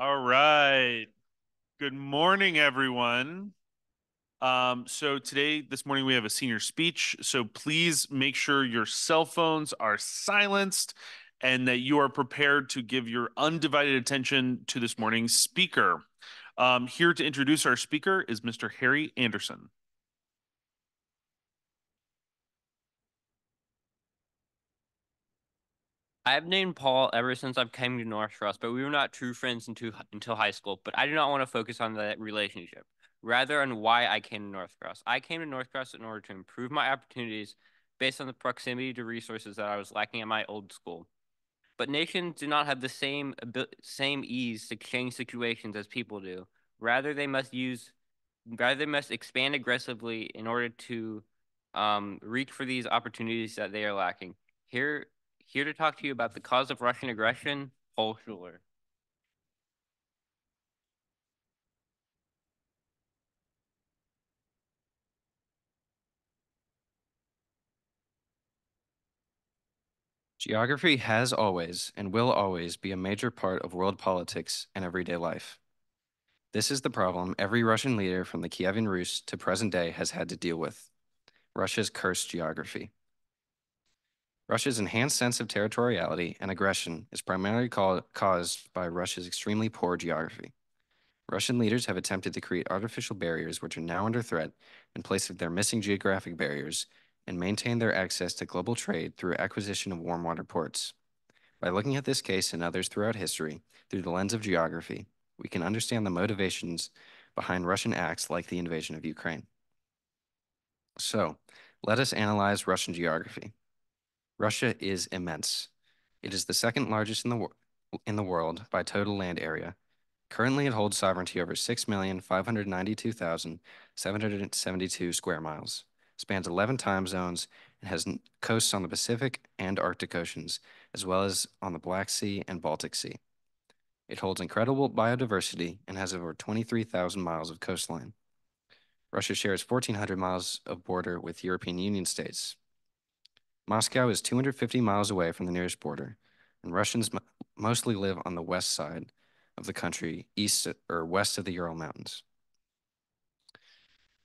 All right. Good morning, everyone. Um, so today, this morning, we have a senior speech. So please make sure your cell phones are silenced and that you are prepared to give your undivided attention to this morning's speaker. Um, here to introduce our speaker is Mr. Harry Anderson. I've named Paul ever since I've came to North Cross, but we were not true friends until until high school. But I do not want to focus on that relationship, rather on why I came to North Cross. I came to North Cross in order to improve my opportunities based on the proximity to resources that I was lacking at my old school. But nations do not have the same same ease to change situations as people do. Rather, they must use, rather they must expand aggressively in order to um, reach for these opportunities that they are lacking. Here here to talk to you about the cause of Russian aggression, Paul Schueler. Geography has always and will always be a major part of world politics and everyday life. This is the problem every Russian leader from the Kievan Rus to present day has had to deal with Russia's cursed geography. Russia's enhanced sense of territoriality and aggression is primarily caused by Russia's extremely poor geography. Russian leaders have attempted to create artificial barriers which are now under threat in place of their missing geographic barriers and maintain their access to global trade through acquisition of warm water ports. By looking at this case and others throughout history through the lens of geography, we can understand the motivations behind Russian acts like the invasion of Ukraine. So, let us analyze Russian geography. Russia is immense. It is the second largest in the, in the world by total land area. Currently, it holds sovereignty over 6,592,772 square miles, spans 11 time zones, and has coasts on the Pacific and Arctic Oceans, as well as on the Black Sea and Baltic Sea. It holds incredible biodiversity and has over 23,000 miles of coastline. Russia shares 1,400 miles of border with European Union states, Moscow is 250 miles away from the nearest border, and Russians mostly live on the west side of the country, east or west of the Ural Mountains.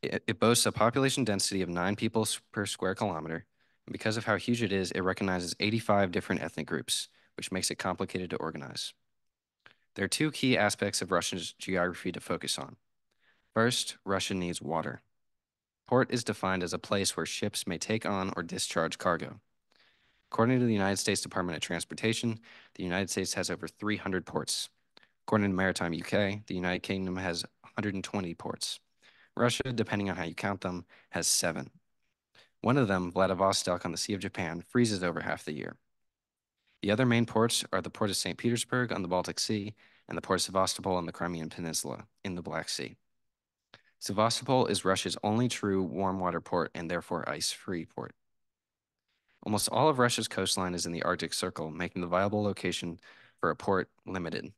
It, it boasts a population density of nine people per square kilometer, and because of how huge it is, it recognizes 85 different ethnic groups, which makes it complicated to organize. There are two key aspects of Russia's geography to focus on. First, Russia needs water. Port is defined as a place where ships may take on or discharge cargo. According to the United States Department of Transportation, the United States has over 300 ports. According to Maritime UK, the United Kingdom has 120 ports. Russia, depending on how you count them, has seven. One of them, Vladivostok on the Sea of Japan, freezes over half the year. The other main ports are the port of St. Petersburg on the Baltic Sea and the port of Sevastopol on the Crimean Peninsula in the Black Sea. Sevastopol is Russia's only true warm water port and therefore ice-free port. Almost all of Russia's coastline is in the Arctic Circle, making the viable location for a port limited.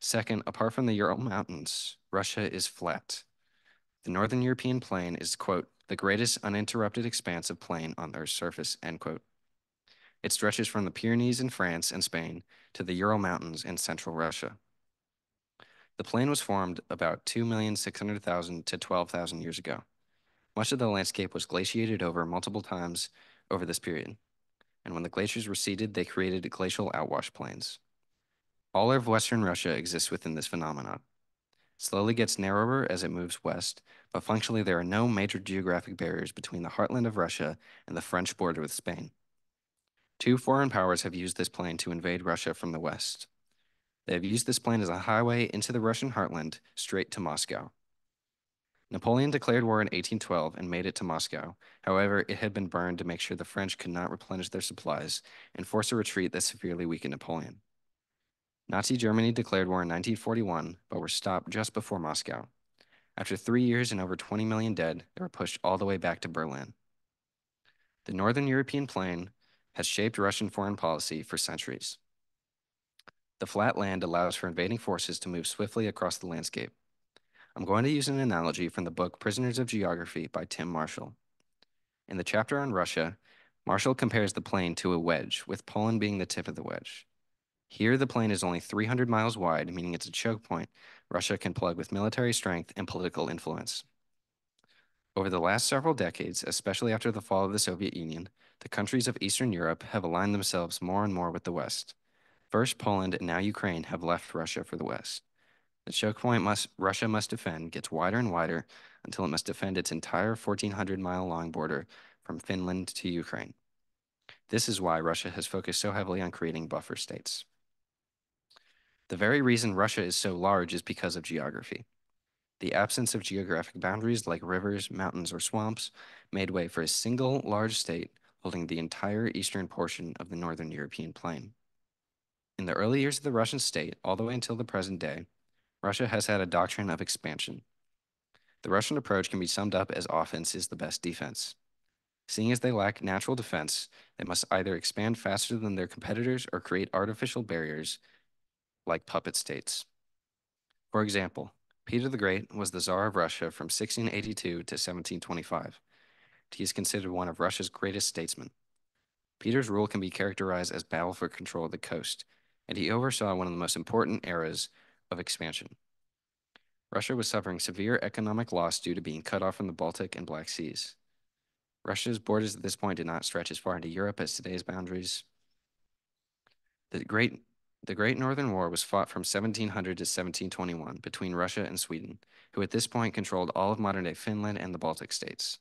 Second, apart from the Ural Mountains, Russia is flat. The Northern European plain is, quote, the greatest uninterrupted expanse of plain on Earth's surface, end quote. It stretches from the Pyrenees in France and Spain to the Ural Mountains in central Russia. The plain was formed about 2,600,000 to 12,000 years ago. Much of the landscape was glaciated over multiple times over this period, and when the glaciers receded, they created glacial outwash plains. All of Western Russia exists within this phenomenon. It slowly gets narrower as it moves west, but functionally there are no major geographic barriers between the heartland of Russia and the French border with Spain. Two foreign powers have used this plain to invade Russia from the west. They have used this plain as a highway into the Russian heartland, straight to Moscow. Napoleon declared war in 1812 and made it to Moscow. However, it had been burned to make sure the French could not replenish their supplies and force a retreat that severely weakened Napoleon. Nazi Germany declared war in 1941, but were stopped just before Moscow. After three years and over 20 million dead, they were pushed all the way back to Berlin. The Northern European plain has shaped Russian foreign policy for centuries. The flat land allows for invading forces to move swiftly across the landscape. I'm going to use an analogy from the book Prisoners of Geography by Tim Marshall. In the chapter on Russia, Marshall compares the plain to a wedge, with Poland being the tip of the wedge. Here, the plain is only 300 miles wide, meaning it's a choke point Russia can plug with military strength and political influence. Over the last several decades, especially after the fall of the Soviet Union, the countries of Eastern Europe have aligned themselves more and more with the West. First, Poland and now Ukraine have left Russia for the West. The choke point must, Russia must defend gets wider and wider until it must defend its entire 1,400 mile long border from Finland to Ukraine. This is why Russia has focused so heavily on creating buffer states. The very reason Russia is so large is because of geography. The absence of geographic boundaries like rivers, mountains, or swamps made way for a single large state holding the entire eastern portion of the northern European plain. In the early years of the Russian state, all the way until the present day, Russia has had a doctrine of expansion. The Russian approach can be summed up as offense is the best defense. Seeing as they lack natural defense, they must either expand faster than their competitors or create artificial barriers like puppet states. For example, Peter the Great was the Tsar of Russia from 1682 to 1725. He is considered one of Russia's greatest statesmen. Peter's rule can be characterized as battle for control of the coast, and he oversaw one of the most important eras of expansion. Russia was suffering severe economic loss due to being cut off from the Baltic and Black Seas. Russia's borders at this point did not stretch as far into Europe as today's boundaries. The Great the Great Northern War was fought from 1700 to 1721 between Russia and Sweden, who at this point controlled all of modern-day Finland and the Baltic states.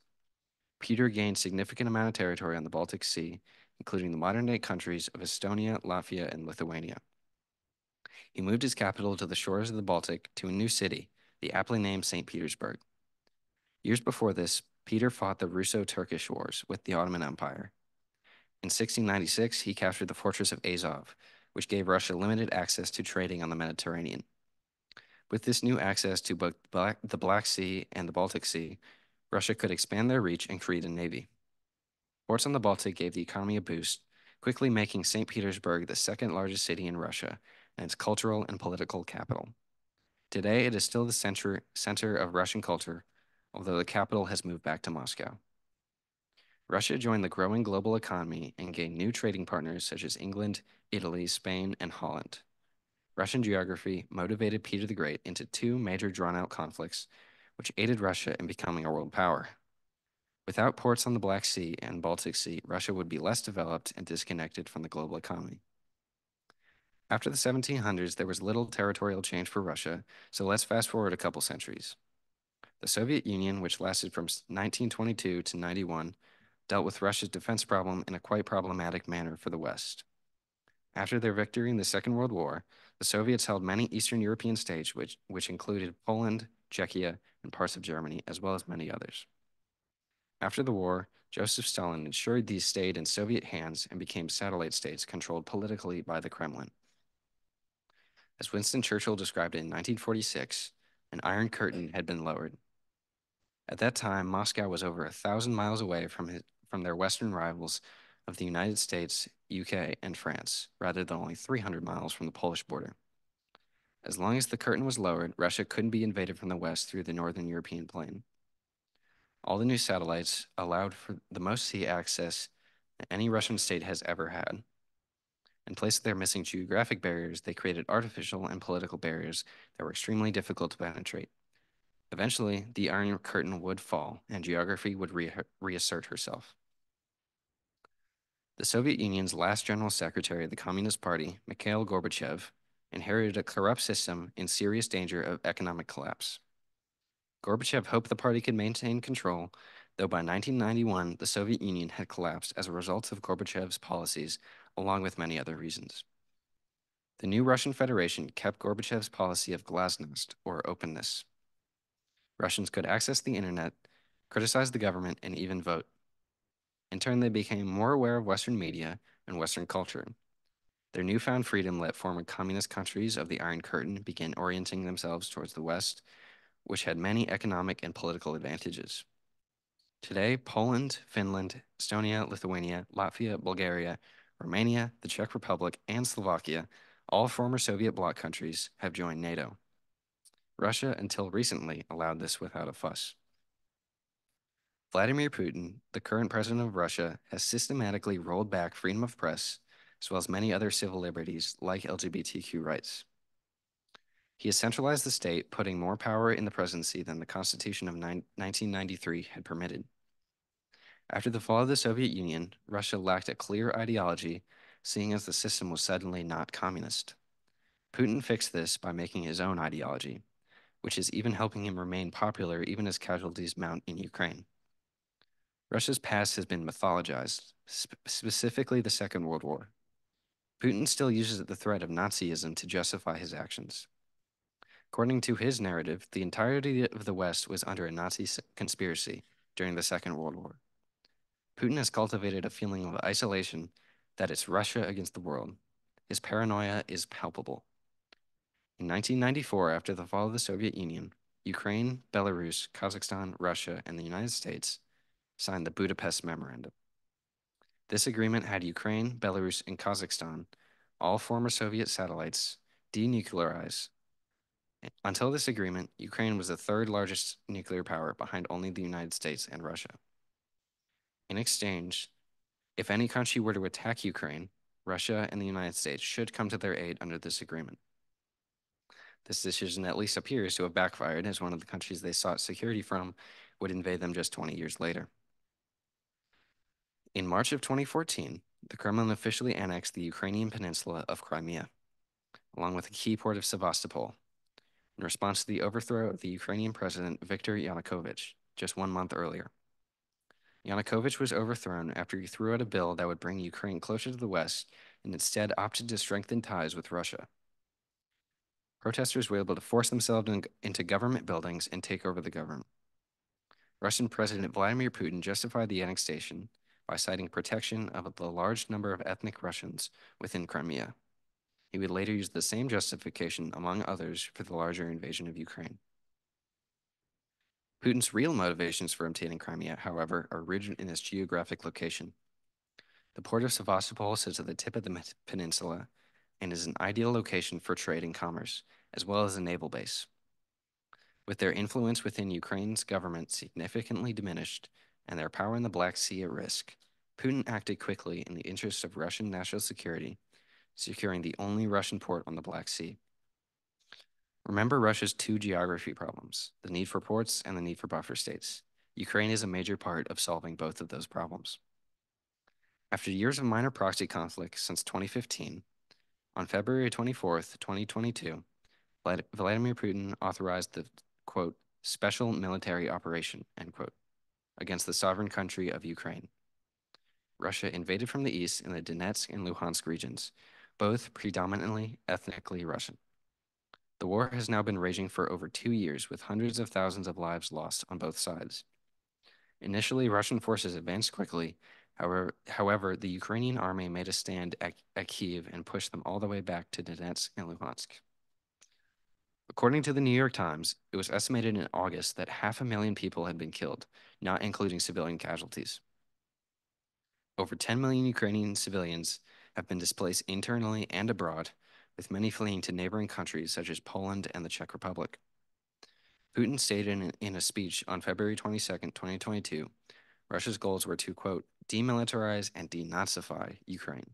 Peter gained significant amount of territory on the Baltic Sea, including the modern-day countries of Estonia, Latvia, and Lithuania. He moved his capital to the shores of the Baltic to a new city, the aptly named St. Petersburg. Years before this, Peter fought the Russo-Turkish Wars with the Ottoman Empire. In 1696, he captured the fortress of Azov, which gave Russia limited access to trading on the Mediterranean. With this new access to both the Black Sea and the Baltic Sea, Russia could expand their reach and create a navy. Ports on the Baltic gave the economy a boost, quickly making St. Petersburg the second largest city in Russia and its cultural and political capital. Today, it is still the center, center of Russian culture, although the capital has moved back to Moscow. Russia joined the growing global economy and gained new trading partners such as England, Italy, Spain, and Holland. Russian geography motivated Peter the Great into two major drawn-out conflicts, which aided Russia in becoming a world power. Without ports on the Black Sea and Baltic Sea, Russia would be less developed and disconnected from the global economy. After the 1700s, there was little territorial change for Russia, so let's fast forward a couple centuries. The Soviet Union, which lasted from 1922 to 91, dealt with Russia's defense problem in a quite problematic manner for the West. After their victory in the Second World War, the Soviets held many Eastern European states, which, which included Poland, Czechia, and parts of Germany, as well as many others. After the war, Joseph Stalin ensured these stayed in Soviet hands and became satellite states controlled politically by the Kremlin. As Winston Churchill described it in 1946, an iron curtain had been lowered. At that time, Moscow was over a thousand miles away from, his, from their Western rivals of the United States, UK, and France, rather than only 300 miles from the Polish border. As long as the curtain was lowered, Russia couldn't be invaded from the west through the northern European plain. All the new satellites allowed for the most sea access that any Russian state has ever had. In place of their missing geographic barriers, they created artificial and political barriers that were extremely difficult to penetrate. Eventually, the Iron Curtain would fall and geography would re reassert herself. The Soviet Union's last general secretary of the Communist Party, Mikhail Gorbachev, inherited a corrupt system in serious danger of economic collapse. Gorbachev hoped the party could maintain control, though by 1991, the Soviet Union had collapsed as a result of Gorbachev's policies, along with many other reasons. The new Russian Federation kept Gorbachev's policy of glasnost, or openness. Russians could access the internet, criticize the government, and even vote. In turn, they became more aware of Western media and Western culture. Their newfound freedom let former communist countries of the Iron Curtain begin orienting themselves towards the West, which had many economic and political advantages. Today, Poland, Finland, Estonia, Lithuania, Latvia, Bulgaria, Romania, the Czech Republic, and Slovakia, all former Soviet bloc countries, have joined NATO. Russia, until recently, allowed this without a fuss. Vladimir Putin, the current president of Russia, has systematically rolled back freedom of press, as well as many other civil liberties like LGBTQ rights. He has centralized the state, putting more power in the presidency than the Constitution of 1993 had permitted. After the fall of the Soviet Union, Russia lacked a clear ideology, seeing as the system was suddenly not communist. Putin fixed this by making his own ideology, which is even helping him remain popular even as casualties mount in Ukraine. Russia's past has been mythologized, sp specifically the Second World War. Putin still uses the threat of Nazism to justify his actions. According to his narrative, the entirety of the West was under a Nazi conspiracy during the Second World War. Putin has cultivated a feeling of isolation that it's Russia against the world. His paranoia is palpable. In 1994, after the fall of the Soviet Union, Ukraine, Belarus, Kazakhstan, Russia, and the United States signed the Budapest Memorandum. This agreement had Ukraine, Belarus, and Kazakhstan, all former Soviet satellites, denuclearize. Until this agreement, Ukraine was the third largest nuclear power behind only the United States and Russia. In exchange, if any country were to attack Ukraine, Russia and the United States should come to their aid under this agreement. This decision at least appears to have backfired as one of the countries they sought security from would invade them just 20 years later. In March of 2014, the Kremlin officially annexed the Ukrainian peninsula of Crimea, along with the key port of Sevastopol, in response to the overthrow of the Ukrainian president Viktor Yanukovych just one month earlier. Yanukovych was overthrown after he threw out a bill that would bring Ukraine closer to the West and instead opted to strengthen ties with Russia. Protesters were able to force themselves in, into government buildings and take over the government. Russian President Vladimir Putin justified the annexation by citing protection of the large number of ethnic Russians within Crimea. He would later use the same justification, among others, for the larger invasion of Ukraine. Putin's real motivations for obtaining Crimea, however, are rooted in its geographic location. The port of Sevastopol sits at the tip of the peninsula and is an ideal location for trade and commerce, as well as a naval base. With their influence within Ukraine's government significantly diminished, and their power in the Black Sea at risk, Putin acted quickly in the interests of Russian national security, securing the only Russian port on the Black Sea. Remember Russia's two geography problems, the need for ports and the need for buffer states. Ukraine is a major part of solving both of those problems. After years of minor proxy conflict since 2015, on February 24th, 2022, Vladimir Putin authorized the, quote, special military operation, end quote, against the sovereign country of Ukraine. Russia invaded from the east in the Donetsk and Luhansk regions, both predominantly ethnically Russian. The war has now been raging for over two years, with hundreds of thousands of lives lost on both sides. Initially, Russian forces advanced quickly. However, however the Ukrainian army made a stand at, at Kiev and pushed them all the way back to Donetsk and Luhansk. According to the New York Times, it was estimated in August that half a million people had been killed, not including civilian casualties. Over 10 million Ukrainian civilians have been displaced internally and abroad, with many fleeing to neighboring countries such as Poland and the Czech Republic. Putin stated in, in a speech on February 22, 2022, Russia's goals were to, quote, demilitarize and denazify Ukraine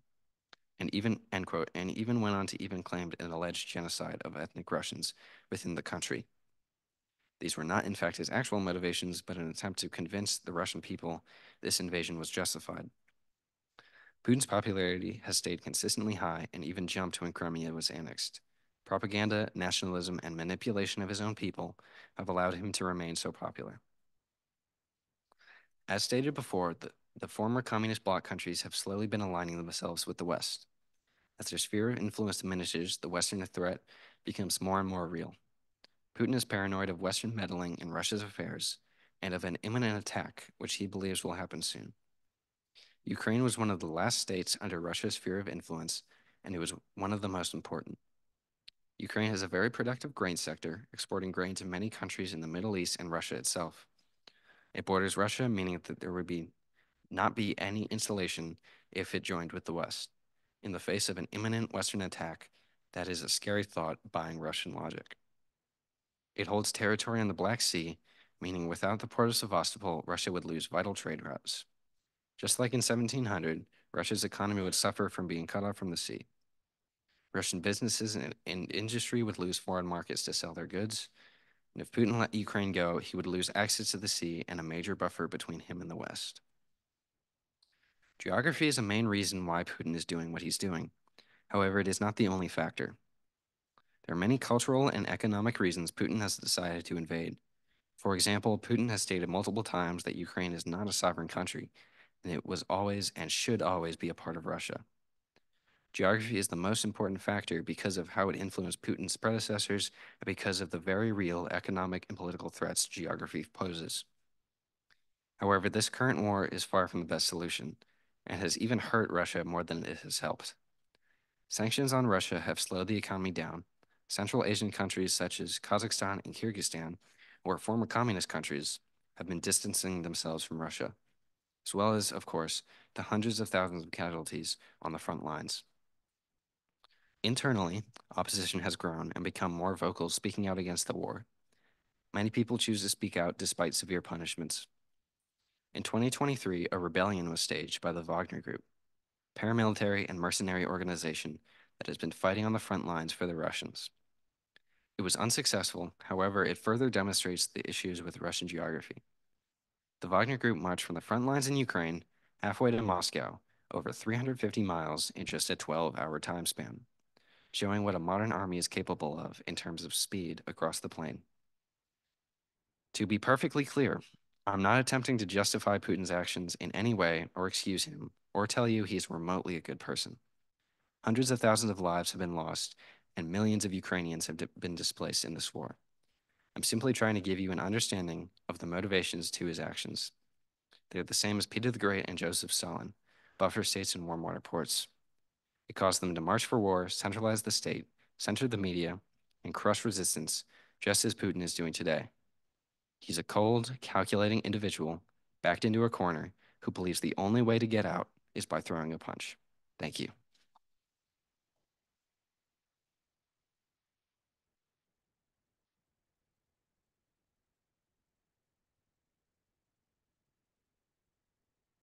and even end quote, and even went on to even claim an alleged genocide of ethnic Russians within the country. These were not, in fact, his actual motivations, but an attempt to convince the Russian people this invasion was justified. Putin's popularity has stayed consistently high and even jumped when Crimea was annexed. Propaganda, nationalism, and manipulation of his own people have allowed him to remain so popular. As stated before, the, the former communist bloc countries have slowly been aligning themselves with the West. As their sphere of influence diminishes, the Western threat becomes more and more real. Putin is paranoid of Western meddling in Russia's affairs and of an imminent attack, which he believes will happen soon. Ukraine was one of the last states under Russia's sphere of influence, and it was one of the most important. Ukraine has a very productive grain sector, exporting grain to many countries in the Middle East and Russia itself. It borders Russia, meaning that there would be not be any installation if it joined with the West. In the face of an imminent Western attack, that is a scary thought buying Russian logic. It holds territory on the Black Sea, meaning without the port of Sevastopol, Russia would lose vital trade routes. Just like in 1700, Russia's economy would suffer from being cut off from the sea. Russian businesses and, and industry would lose foreign markets to sell their goods. And if Putin let Ukraine go, he would lose access to the sea and a major buffer between him and the West. Geography is a main reason why Putin is doing what he's doing. However, it is not the only factor. There are many cultural and economic reasons Putin has decided to invade. For example, Putin has stated multiple times that Ukraine is not a sovereign country, and it was always and should always be a part of Russia. Geography is the most important factor because of how it influenced Putin's predecessors and because of the very real economic and political threats geography poses. However, this current war is far from the best solution and has even hurt Russia more than it has helped. Sanctions on Russia have slowed the economy down. Central Asian countries such as Kazakhstan and Kyrgyzstan, or former communist countries, have been distancing themselves from Russia, as well as, of course, the hundreds of thousands of casualties on the front lines. Internally, opposition has grown and become more vocal, speaking out against the war. Many people choose to speak out despite severe punishments. In 2023, a rebellion was staged by the Wagner Group, paramilitary and mercenary organization that has been fighting on the front lines for the Russians. It was unsuccessful, however, it further demonstrates the issues with Russian geography. The Wagner Group marched from the front lines in Ukraine halfway to Moscow, over 350 miles in just a 12 hour time span showing what a modern army is capable of in terms of speed across the plain. To be perfectly clear, I'm not attempting to justify Putin's actions in any way or excuse him or tell you he's remotely a good person. Hundreds of thousands of lives have been lost and millions of Ukrainians have been displaced in this war. I'm simply trying to give you an understanding of the motivations to his actions. They're the same as Peter the Great and Joseph Stalin, buffer states and warm water ports. It caused them to march for war, centralize the state, censor the media, and crush resistance, just as Putin is doing today. He's a cold, calculating individual backed into a corner who believes the only way to get out is by throwing a punch. Thank you.